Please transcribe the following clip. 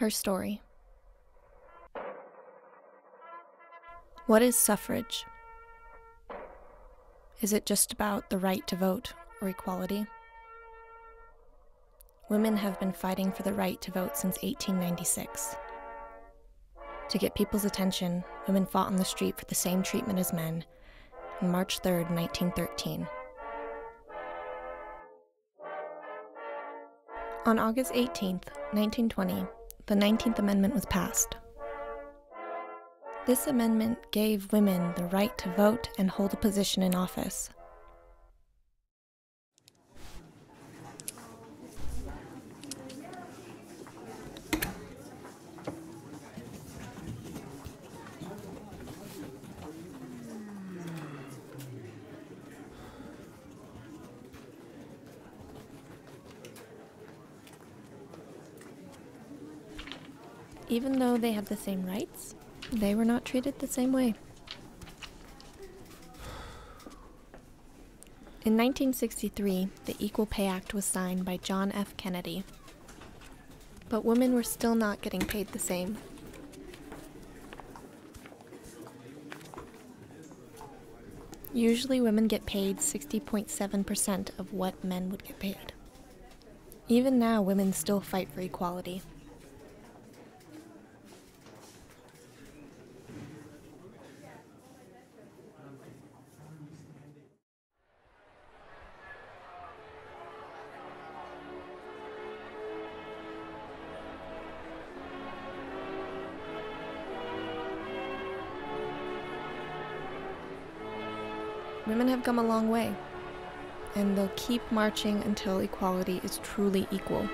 Her story. What is suffrage? Is it just about the right to vote or equality? Women have been fighting for the right to vote since 1896. To get people's attention, women fought on the street for the same treatment as men on March 3, 1913. On August 18, 1920, the 19th Amendment was passed. This amendment gave women the right to vote and hold a position in office. Even though they had the same rights, they were not treated the same way. In 1963, the Equal Pay Act was signed by John F. Kennedy. But women were still not getting paid the same. Usually, women get paid 60.7% of what men would get paid. Even now, women still fight for equality. Women have come a long way, and they'll keep marching until equality is truly equal.